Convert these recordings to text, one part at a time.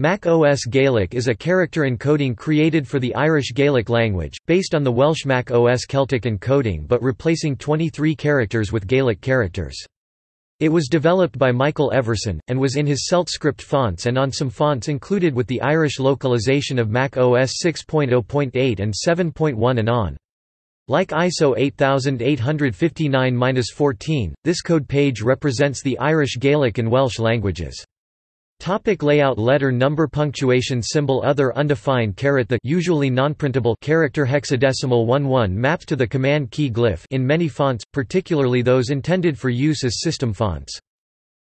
Mac OS Gaelic is a character encoding created for the Irish Gaelic language, based on the Welsh Mac OS Celtic encoding but replacing 23 characters with Gaelic characters. It was developed by Michael Everson, and was in his CeltScript fonts and on some fonts included with the Irish localization of Mac OS 6.0.8 and 7.1 and on. Like ISO 8859-14, this code page represents the Irish Gaelic and Welsh languages. Topic layout Letter number punctuation symbol Other undefined caret the usually nonprintable character hexadecimal 11 mapped to the command key glyph in many fonts, particularly those intended for use as system fonts.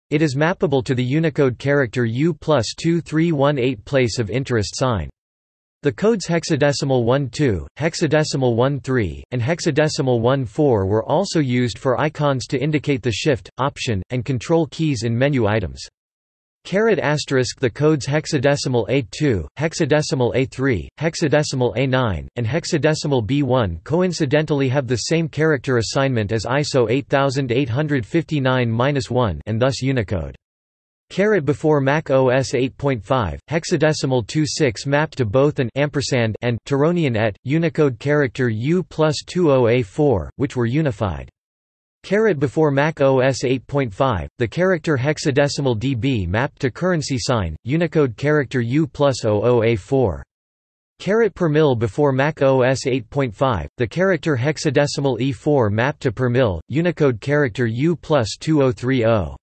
It is mappable to the Unicode character U plus 2318 place of interest sign. The codes hexadecimal 12, hexadecimal 13, and hexadecimal 14 were also used for icons to indicate the Shift, Option, and Control keys in menu items. Caret asterisk the codes hexadecimal A2, hexadecimal A3, hexadecimal A9, and hexadecimal B1 coincidentally have the same character assignment as ISO 8859-1 and thus Unicode. Caret before Mac OS 8.5, hexadecimal 26 mapped to both an ampersand and Tironian et, Unicode character U plus 20A4, which were unified. Caret before Mac OS 8.5, the character hexadecimal dB mapped to currency sign, Unicode character U plus 00A4. Caret per mil before Mac OS 8.5, the character hexadecimal E4 mapped to per mil, Unicode character U plus 2030.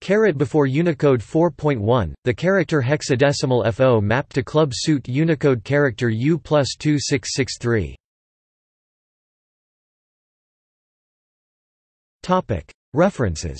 Caret before Unicode 4.1, the character hexadecimal FO mapped to club suit Unicode character U plus 2663. References